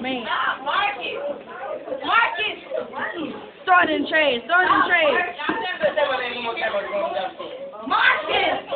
man. Marcus! Marcus! Throw it in trade. Throw it in trade. Marcus!